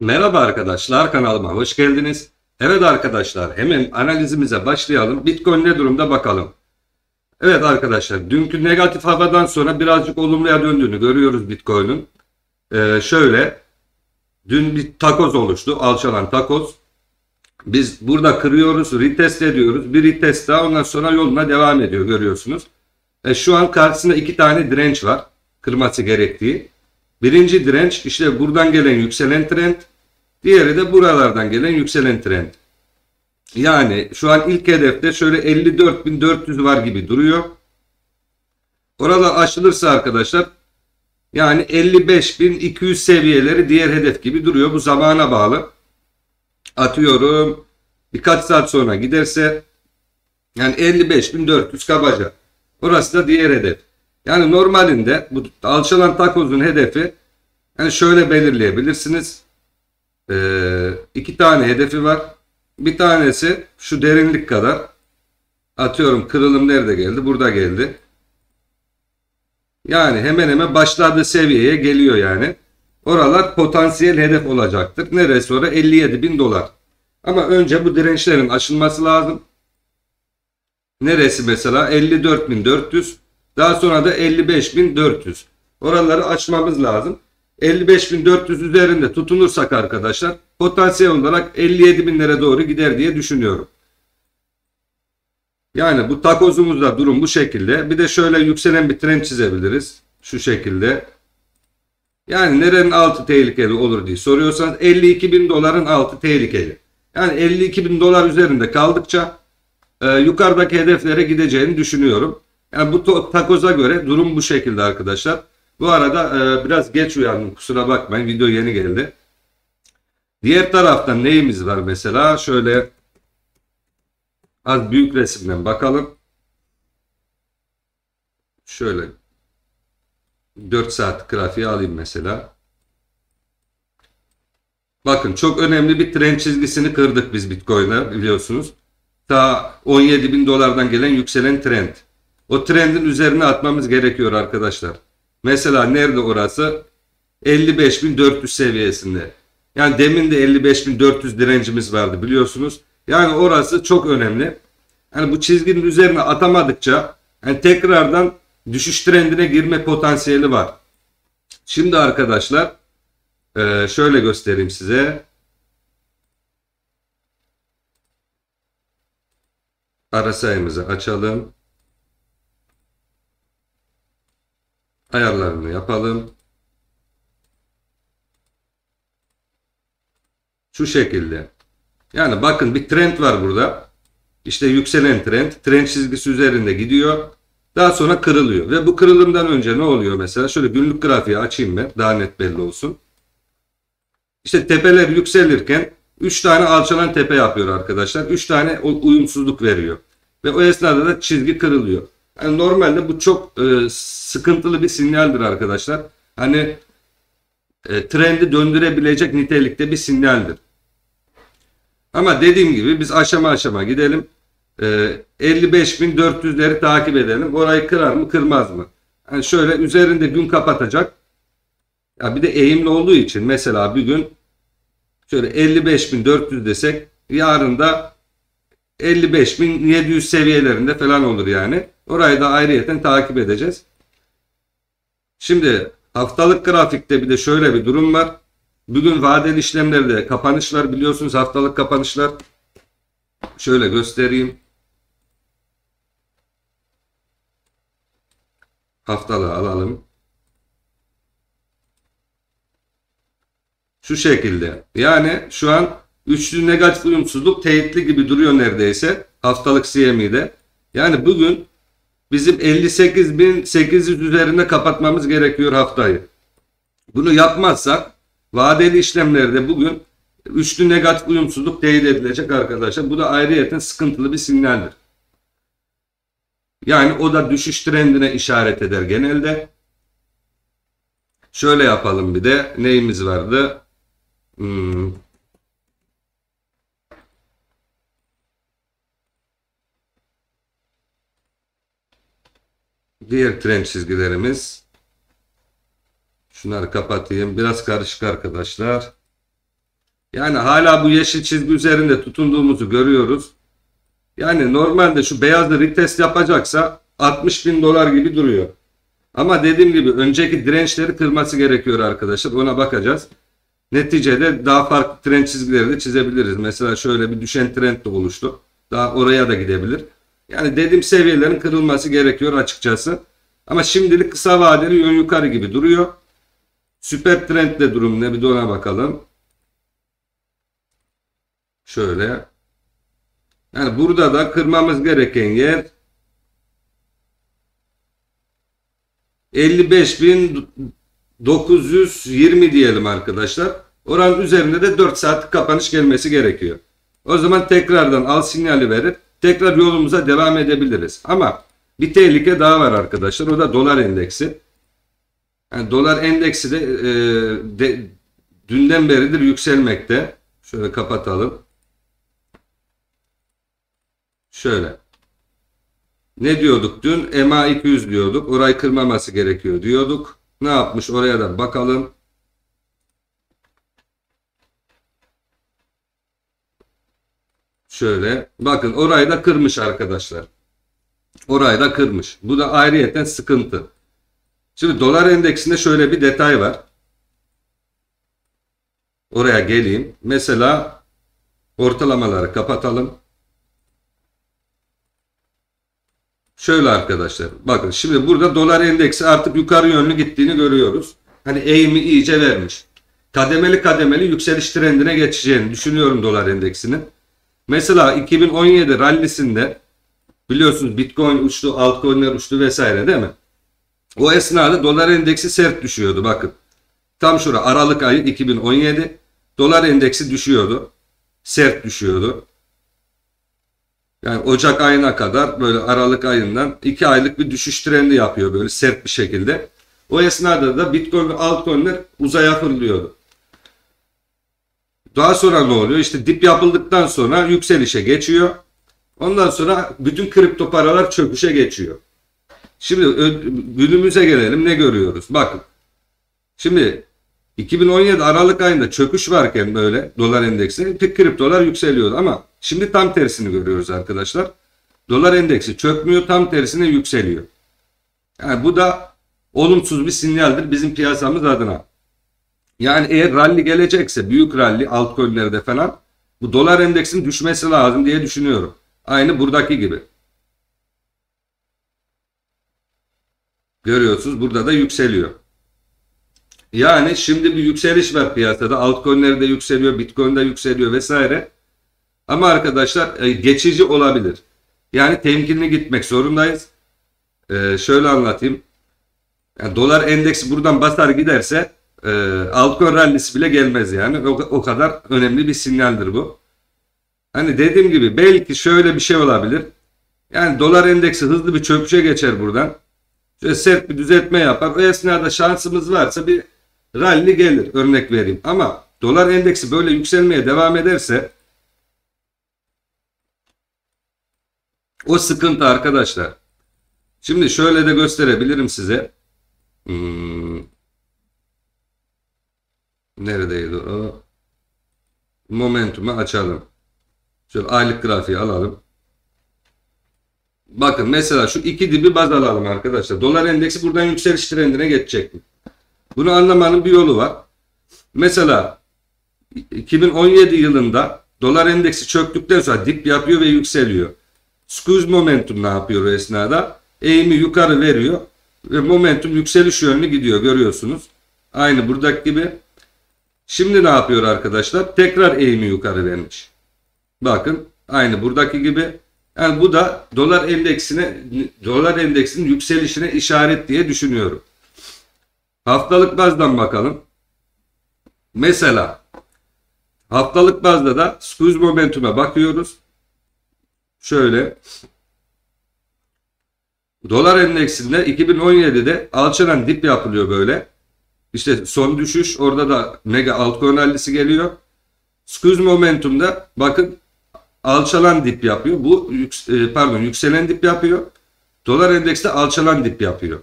Merhaba arkadaşlar kanalıma hoş geldiniz. Evet arkadaşlar hemen analizimize başlayalım. Bitcoin ne durumda bakalım. Evet arkadaşlar dünkü negatif havadan sonra birazcık olumluya döndüğünü görüyoruz Bitcoin'in. Ee, şöyle dün bir takoz oluştu alçalan takoz. Biz burada kırıyoruz retest ediyoruz. Bir retest daha ondan sonra yoluna devam ediyor görüyorsunuz. E, şu an karşısında iki tane direnç var kırması gerektiği. Birinci direnç işte buradan gelen yükselen trend. Diğeri de buralardan gelen yükselen trend. Yani şu an ilk hedefte şöyle 54.400 var gibi duruyor. Orada aşılırsa arkadaşlar yani 55.200 seviyeleri diğer hedef gibi duruyor. Bu zamana bağlı. Atıyorum birkaç saat sonra giderse yani 55.400 kabaca. Orası da diğer hedef. Yani normalinde bu alçalan takozun hedefi yani şöyle belirleyebilirsiniz. Ee, iki tane hedefi var. Bir tanesi şu derinlik kadar. Atıyorum kırılım nerede geldi? Burada geldi. Yani hemen hemen başladığı seviyeye geliyor yani. Oralar potansiyel hedef olacaktır. Neresi sonra 57 bin dolar. Ama önce bu dirençlerin aşılması lazım. Neresi mesela 54.400 daha sonra da 55.400. Oraları açmamız lazım. 55.400 üzerinde tutunursak arkadaşlar potansiyel olarak 57.000'lere doğru gider diye düşünüyorum. Yani bu takozumuzda durum bu şekilde. Bir de şöyle yükselen bir trend çizebiliriz. Şu şekilde. Yani nerenin altı tehlikeli olur diye soruyorsanız 52 bin doların altı tehlikeli. Yani 52 bin dolar üzerinde kaldıkça e, yukarıdaki hedeflere gideceğini düşünüyorum. Yani bu takoza göre durum bu şekilde arkadaşlar. Bu arada e, biraz geç uyandım kusura bakmayın video yeni geldi. Diğer taraftan neyimiz var mesela şöyle az büyük resimden bakalım. Şöyle 4 saat grafiği alayım mesela. Bakın çok önemli bir trend çizgisini kırdık biz Bitcoin'e biliyorsunuz. Ta 17 bin dolardan gelen yükselen trend. O trendin üzerine atmamız gerekiyor arkadaşlar. Mesela nerede orası? 55.400 seviyesinde. Yani demin de 55.400 direncimiz vardı biliyorsunuz. Yani orası çok önemli. Yani bu çizginin üzerine atamadıkça yani tekrardan düşüş trendine girme potansiyeli var. Şimdi arkadaşlar e, şöyle göstereyim size. Ara sayımızı açalım. Ayarlarını yapalım. Şu şekilde. Yani bakın bir trend var burada. İşte yükselen trend. Trend çizgisi üzerinde gidiyor. Daha sonra kırılıyor. Ve bu kırılımdan önce ne oluyor mesela? Şöyle günlük grafiği açayım ben. Daha net belli olsun. İşte tepeler yükselirken 3 tane alçalan tepe yapıyor arkadaşlar. 3 tane uyumsuzluk veriyor. Ve o esnada da çizgi kırılıyor. Yani normalde bu çok e, sıkıntılı bir sinyaldir arkadaşlar. Hani e, trendi döndürebilecek nitelikte bir sinyaldir. Ama dediğim gibi biz aşama aşama gidelim. E, 55.400'leri takip edelim. Orayı kırar mı kırmaz mı? Yani şöyle üzerinde gün kapatacak. Ya bir de eğimli olduğu için mesela bir gün şöyle 55.400 desek yarın da 55.700 seviyelerinde falan olur yani. Orayı da ayrıyeten takip edeceğiz. Şimdi haftalık grafikte bir de şöyle bir durum var. Bugün vadeli işlemlerde kapanışlar biliyorsunuz haftalık kapanışlar. Şöyle göstereyim. Haftalığı alalım. Şu şekilde. Yani şu an üçlü negatif uyumsuzluk teyitli gibi duruyor neredeyse. Haftalık CME'de. Yani bugün bizim 58.800 üzerinde kapatmamız gerekiyor haftayı. Bunu yapmazsak vadeli işlemlerde bugün üçlü negatif uyumsuzluk teyit edilecek arkadaşlar. Bu da ayrıyeten sıkıntılı bir sinyaldir. Yani o da düşüş trendine işaret eder genelde. Şöyle yapalım bir de neyimiz vardı? Hmm, Diğer trend çizgilerimiz. Şunları kapatayım. Biraz karışık arkadaşlar. Yani hala bu yeşil çizgi üzerinde tutunduğumuzu görüyoruz. Yani normalde şu beyazı retest yapacaksa 60 bin dolar gibi duruyor. Ama dediğim gibi önceki dirençleri kırması gerekiyor arkadaşlar. Ona bakacağız. Neticede daha farklı trend çizgileri de çizebiliriz. Mesela şöyle bir düşen trend de oluştu. Daha oraya da gidebilir. Yani dediğim seviyelerin kırılması gerekiyor açıkçası. Ama şimdilik kısa vadeli yön yukarı gibi duruyor. Süper trendde durum ne bir de ona bakalım. Şöyle. Yani burada da kırmamız gereken yer 55.920 diyelim arkadaşlar. Oranın üzerinde de 4 saatlik kapanış gelmesi gerekiyor. O zaman tekrardan al sinyali verir. Tekrar yolumuza devam edebiliriz. Ama bir tehlike daha var arkadaşlar. O da dolar endeksi. Yani dolar endeksi de, e, de dünden beridir yükselmekte. Şöyle kapatalım. Şöyle. Ne diyorduk dün? MA 200 diyorduk. Orayı kırmaması gerekiyor diyorduk. Ne yapmış oraya da bakalım. Şöyle. Bakın orayı da kırmış arkadaşlar. Orayı da kırmış. Bu da ayrıyeten sıkıntı. Şimdi dolar endeksinde şöyle bir detay var. Oraya geleyim. Mesela ortalamaları kapatalım. Şöyle arkadaşlar. Bakın şimdi burada dolar endeksi artık yukarı yönlü gittiğini görüyoruz. Hani eğimi iyice vermiş. Kademeli kademeli yükseliş trendine geçeceğini düşünüyorum dolar endeksinin. Mesela 2017 rallisinde biliyorsunuz Bitcoin uçtu, altcoin'ler uçtu vesaire değil mi? O esnada dolar endeksi sert düşüyordu bakın. Tam şura Aralık ayı 2017 dolar endeksi düşüyordu. Sert düşüyordu. Yani Ocak ayına kadar böyle Aralık ayından 2 aylık bir düşüş trendi yapıyor böyle sert bir şekilde. O esnada da Bitcoin ve altcoin'ler uzaya fırlıyordu. Daha sonra ne oluyor? İşte dip yapıldıktan sonra yükselişe geçiyor. Ondan sonra bütün kripto paralar çöküşe geçiyor. Şimdi günümüze gelelim ne görüyoruz? Bakın. Şimdi 2017 Aralık ayında çöküş varken böyle dolar endeksi kriptolar yükseliyordu ama şimdi tam tersini görüyoruz arkadaşlar. Dolar endeksi çökmüyor tam tersine yükseliyor. Yani bu da olumsuz bir sinyaldir bizim piyasamız adına. Yani eğer rally gelecekse büyük rally altcoin'lerde falan bu dolar endeksin düşmesi lazım diye düşünüyorum. Aynı buradaki gibi. Görüyorsunuz burada da yükseliyor. Yani şimdi bir yükseliş var piyasada. Altcoin'ler de yükseliyor, Bitcoin de yükseliyor vesaire. Ama arkadaşlar e, geçici olabilir. Yani temkinli gitmek zorundayız. Ee, şöyle anlatayım. Yani dolar endeksi buradan basar giderse e, altcoin rallisi bile gelmez yani. O, o kadar önemli bir sinyaldir bu. Hani dediğim gibi belki şöyle bir şey olabilir. Yani dolar endeksi hızlı bir çöküşe geçer buradan. Şöyle sert bir düzeltme yapar. O esnada şansımız varsa bir rally gelir örnek vereyim. Ama dolar endeksi böyle yükselmeye devam ederse o sıkıntı arkadaşlar. Şimdi şöyle de gösterebilirim size. Hmm. Neredeydi o? Momentumu açalım. Şöyle aylık grafiği alalım. Bakın mesela şu iki dibi baz alalım arkadaşlar. Dolar endeksi buradan yükseliş trendine geçecek mi? Bunu anlamanın bir yolu var. Mesela 2017 yılında dolar endeksi çöktükten sonra dip yapıyor ve yükseliyor. Squeeze momentum ne yapıyor o esnada? Eğimi yukarı veriyor ve momentum yükseliş yönlü gidiyor görüyorsunuz. Aynı buradaki gibi. Şimdi ne yapıyor arkadaşlar? Tekrar eğimi yukarı vermiş. Bakın aynı buradaki gibi. Yani bu da dolar endeksine dolar endeksinin yükselişine işaret diye düşünüyorum. Haftalık bazdan bakalım. Mesela haftalık bazda da squeeze momentuma bakıyoruz. Şöyle dolar endeksinde 2017'de alçalan dip yapılıyor böyle. İşte son düşüş orada da mega altcoin rallisi geliyor. Squeeze momentumda bakın alçalan dip yapıyor. Bu e, pardon yükselen dip yapıyor. Dolar endekste alçalan dip yapıyor.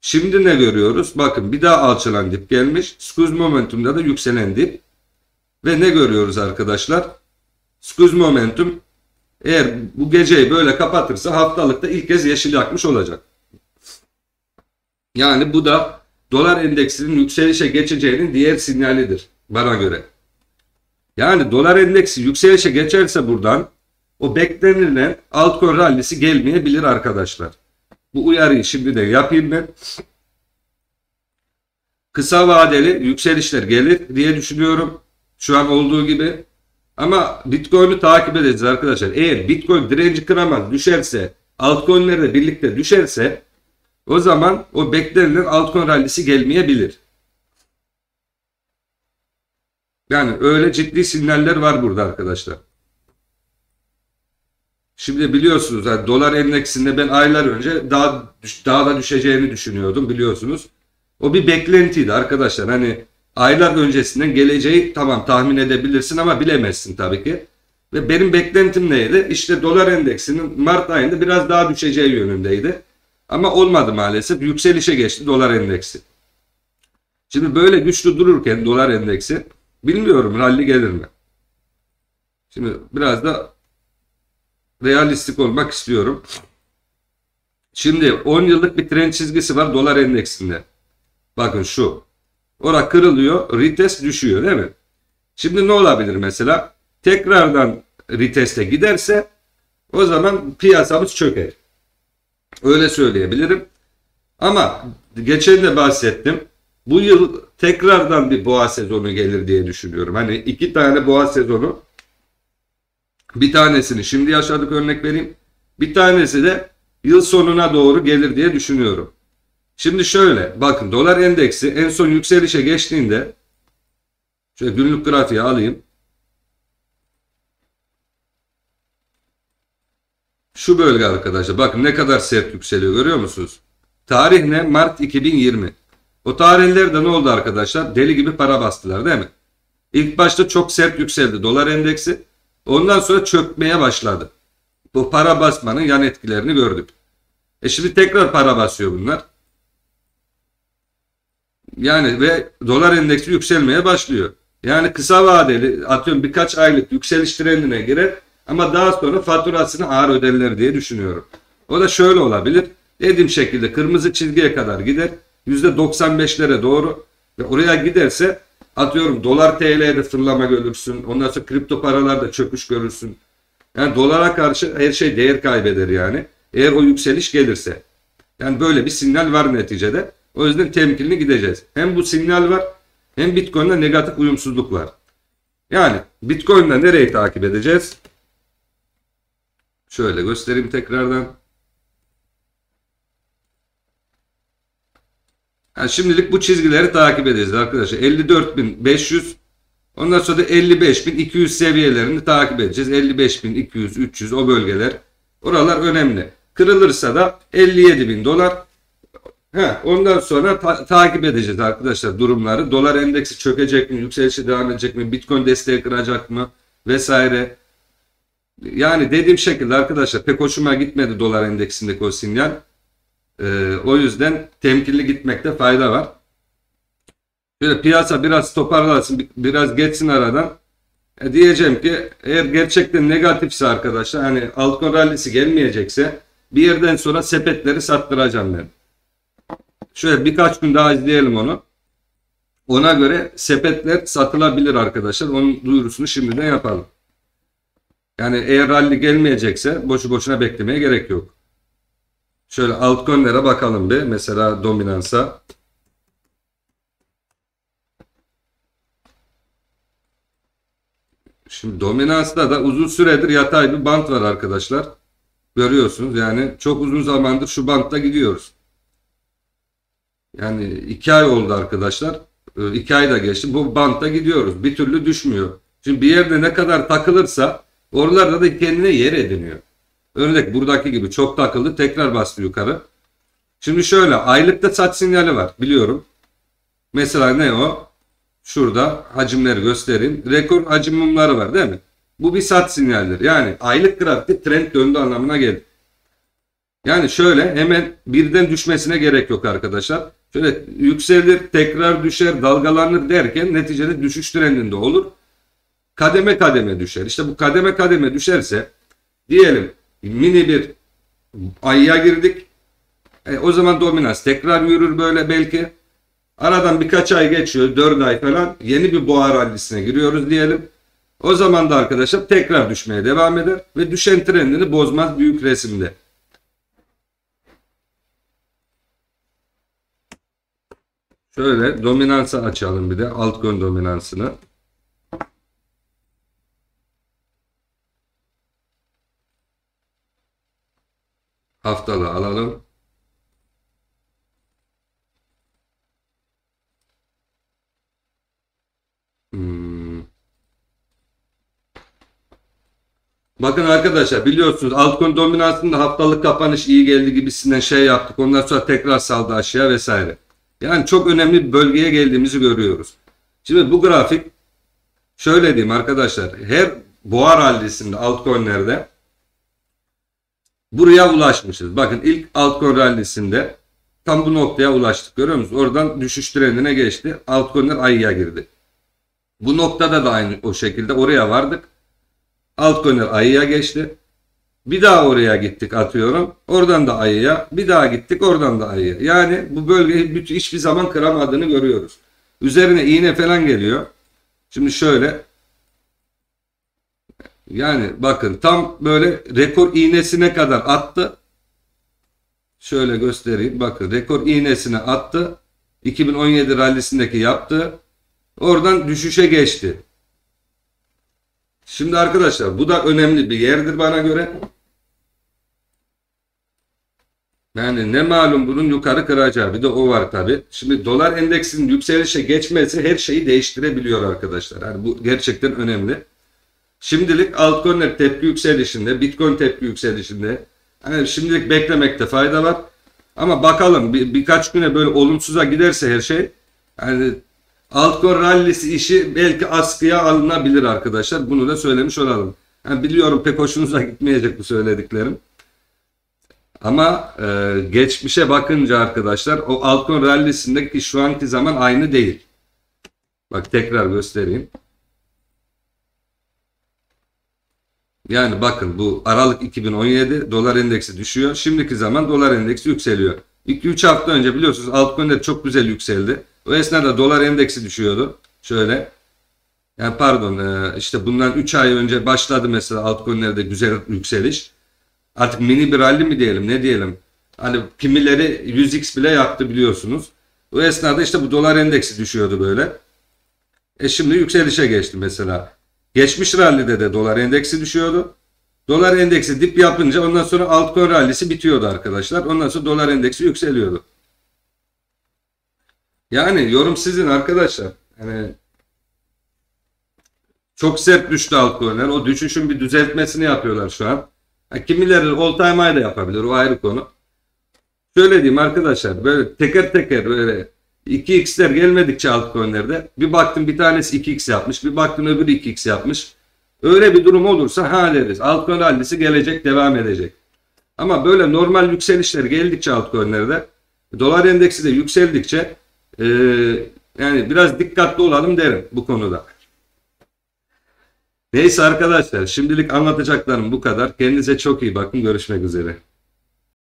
Şimdi ne görüyoruz? Bakın bir daha alçalan dip gelmiş. Squeeze momentumda da yükselen dip. Ve ne görüyoruz arkadaşlar? Squeeze momentum eğer bu geceyi böyle kapatırsa haftalıkta ilk kez yeşil yakmış olacak. Yani bu da dolar endeksinin yükselişe geçeceğinin diğer sinyalidir bana göre. Yani dolar endeksi yükselişe geçerse buradan o beklenilen altcoin rallisi gelmeyebilir arkadaşlar. Bu uyarıyı şimdi de yapayım ben. Kısa vadeli yükselişler gelir diye düşünüyorum. Şu an olduğu gibi. Ama Bitcoin'i takip edeceğiz arkadaşlar. Eğer Bitcoin direnci kıramaz düşerse altcoin'ler de birlikte düşerse o zaman o beklenilen altcoin rallisi gelmeyebilir. Yani öyle ciddi sinyaller var burada arkadaşlar. Şimdi biliyorsunuz yani dolar endeksinde ben aylar önce daha daha da düşeceğini düşünüyordum biliyorsunuz. O bir beklentiydi arkadaşlar. Hani aylar öncesinden geleceği tamam tahmin edebilirsin ama bilemezsin tabii ki. Ve benim beklentim neydi? İşte dolar endeksinin Mart ayında biraz daha düşeceği yönündeydi. Ama olmadı maalesef. Yükselişe geçti dolar endeksi. Şimdi böyle güçlü dururken dolar endeksi bilmiyorum rally gelir mi? Şimdi biraz da realistik olmak istiyorum. Şimdi 10 yıllık bir trend çizgisi var dolar endeksinde. Bakın şu. Ora kırılıyor, retest düşüyor değil mi? Şimdi ne olabilir mesela? Tekrardan reteste giderse o zaman piyasamız çöker. Öyle söyleyebilirim. Ama geçen de bahsettim. Bu yıl tekrardan bir boğa sezonu gelir diye düşünüyorum. Hani iki tane boğa sezonu. Bir tanesini şimdi yaşadık örnek vereyim. Bir tanesi de yıl sonuna doğru gelir diye düşünüyorum. Şimdi şöyle bakın dolar endeksi en son yükselişe geçtiğinde şöyle günlük grafiği alayım. Şu bölge arkadaşlar bakın ne kadar sert yükseliyor görüyor musunuz? Tarih ne? Mart 2020. O tarihlerde ne oldu arkadaşlar? Deli gibi para bastılar değil mi? İlk başta çok sert yükseldi dolar endeksi. Ondan sonra çökmeye başladı. Bu para basmanın yan etkilerini gördük. E şimdi tekrar para basıyor bunlar. Yani ve dolar endeksi yükselmeye başlıyor. Yani kısa vadeli atıyorum birkaç aylık yükseliş trendine girer ama daha sonra faturasını ağır öderler diye düşünüyorum. O da şöyle olabilir. Dediğim şekilde kırmızı çizgiye kadar gider. %95'lere doğru ve oraya giderse atıyorum dolar TL'de fırlama görürsün. Ondan sonra kripto paralarda çöküş görürsün. Yani dolara karşı her şey değer kaybeder yani. Eğer o yükseliş gelirse. Yani böyle bir sinyal var neticede. O yüzden temkinli gideceğiz. Hem bu sinyal var hem Bitcoin'de negatif uyumsuzluk var. Yani Bitcoin'de nereyi takip edeceğiz? Şöyle göstereyim tekrardan. Yani şimdilik bu çizgileri takip edeceğiz arkadaşlar. 54.500 ondan sonra da 55.200 seviyelerini takip edeceğiz. 55.200, 300 o bölgeler. Oralar önemli. Kırılırsa da 57.000 dolar He, ondan sonra ta- takip edeceğiz arkadaşlar durumları. Dolar endeksi çökecek mi, yükselişe devam edecek mi, Bitcoin desteği kıracak mı vesaire. Yani dediğim şekilde arkadaşlar pek hoşuma gitmedi dolar endeksindeki o sinyal. Ee, o yüzden temkinli gitmekte fayda var. Böyle piyasa biraz toparlasın, biraz geçsin aradan. E diyeceğim ki eğer gerçekten negatifse arkadaşlar hani altcoin rallisi gelmeyecekse bir yerden sonra sepetleri sattıracağım ben. Şöyle birkaç gün daha izleyelim onu. Ona göre sepetler satılabilir arkadaşlar. Onun duyurusunu şimdiden yapalım. Yani eğer rally gelmeyecekse boşu boşuna beklemeye gerek yok. Şöyle altcoin'lere bakalım bir. Mesela dominansa. Şimdi dominansta da uzun süredir yatay bir bant var arkadaşlar. Görüyorsunuz yani çok uzun zamandır şu bantta gidiyoruz. Yani iki ay oldu arkadaşlar. Ee, iki ay da geçti. Bu bantta gidiyoruz. Bir türlü düşmüyor. Şimdi bir yerde ne kadar takılırsa oralarda da kendine yer ediniyor. Örnek buradaki gibi çok takıldı tekrar bastı yukarı. Şimdi şöyle aylıkta sat sinyali var biliyorum. Mesela ne o? Şurada hacimleri göstereyim. Rekor hacim mumları var değil mi? Bu bir sat sinyaldir. Yani aylık grafikte trend döndü anlamına gelir. Yani şöyle hemen birden düşmesine gerek yok arkadaşlar. Şöyle yükselir, tekrar düşer, dalgalanır derken neticede düşüş trendinde olur. Kademe kademe düşer. İşte bu kademe kademe düşerse diyelim mini bir ayıya girdik. E, o zaman dominans tekrar yürür böyle belki. Aradan birkaç ay geçiyor, 4 ay falan yeni bir boğa rallisine giriyoruz diyelim. O zaman da arkadaşlar tekrar düşmeye devam eder ve düşen trendini bozmaz büyük resimde. Şöyle dominansı açalım bir de altcoin dominansını. Haftalı alalım. Hmm. Bakın arkadaşlar biliyorsunuz altcoin dominansında haftalık kapanış iyi geldi gibisinden şey yaptık. Ondan sonra tekrar saldı aşağı vesaire. Yani çok önemli bir bölgeye geldiğimizi görüyoruz. Şimdi bu grafik şöyle diyeyim arkadaşlar. Her boğa rallisinde altcoin'lerde buraya ulaşmışız. Bakın ilk altcoin rallisinde tam bu noktaya ulaştık. Görüyor musunuz? Oradan düşüş trendine geçti. Altcoin'ler ayıya girdi. Bu noktada da aynı o şekilde oraya vardık. Altcoin'ler ayıya geçti. Bir daha oraya gittik atıyorum. Oradan da ayıya. Bir daha gittik oradan da ayıya. Yani bu bölgeyi hiçbir zaman kıramadığını görüyoruz. Üzerine iğne falan geliyor. Şimdi şöyle. Yani bakın tam böyle rekor iğnesine kadar attı. Şöyle göstereyim. Bakın rekor iğnesine attı. 2017 rallisindeki yaptı. Oradan düşüşe geçti. Şimdi arkadaşlar bu da önemli bir yerdir bana göre. Yani ne malum bunun yukarı kıracağı bir de o var tabi. Şimdi dolar endeksinin yükselişe geçmesi her şeyi değiştirebiliyor arkadaşlar. Yani bu gerçekten önemli. Şimdilik altcoin'ler tepki yükselişinde, bitcoin tepki yükselişinde. Yani şimdilik beklemekte fayda var. Ama bakalım bir, birkaç güne böyle olumsuza giderse her şey yani altcoin rallisi işi belki askıya alınabilir arkadaşlar. Bunu da söylemiş olalım. Yani biliyorum pek hoşunuza gitmeyecek bu söylediklerim. Ama e, geçmişe bakınca arkadaşlar o altcoin rallisindeki şu anki zaman aynı değil. Bak tekrar göstereyim. Yani bakın bu Aralık 2017 dolar endeksi düşüyor. Şimdiki zaman dolar endeksi yükseliyor. 2-3 hafta önce biliyorsunuz altcoin'ler çok güzel yükseldi. O esnada dolar endeksi düşüyordu. Şöyle. Yani pardon e, işte bundan 3 ay önce başladı mesela altcoin'lerde güzel yükseliş. Artık mini bir rally mi diyelim ne diyelim. Hani kimileri 100x bile yaptı biliyorsunuz. O esnada işte bu dolar endeksi düşüyordu böyle. E şimdi yükselişe geçti mesela. Geçmiş rallide de dolar endeksi düşüyordu. Dolar endeksi dip yapınca ondan sonra altcoin rallisi bitiyordu arkadaşlar. Ondan sonra dolar endeksi yükseliyordu. Yani yorum sizin arkadaşlar. Yani çok sert düştü altcoin'ler. O düşüşün bir düzeltmesini yapıyorlar şu an. Kimileri all time high da yapabilir. O ayrı konu. Şöyle diyeyim arkadaşlar. Böyle teker teker böyle 2x'ler gelmedikçe altcoin'lerde bir baktım bir tanesi 2x yapmış. Bir baktım öbürü 2x yapmış. Öyle bir durum olursa ha deriz. Altcoin rallisi gelecek devam edecek. Ama böyle normal yükselişler geldikçe altcoin'lerde dolar endeksi de yükseldikçe e, yani biraz dikkatli olalım derim bu konuda. Neyse arkadaşlar şimdilik anlatacaklarım bu kadar. Kendinize çok iyi bakın. Görüşmek üzere.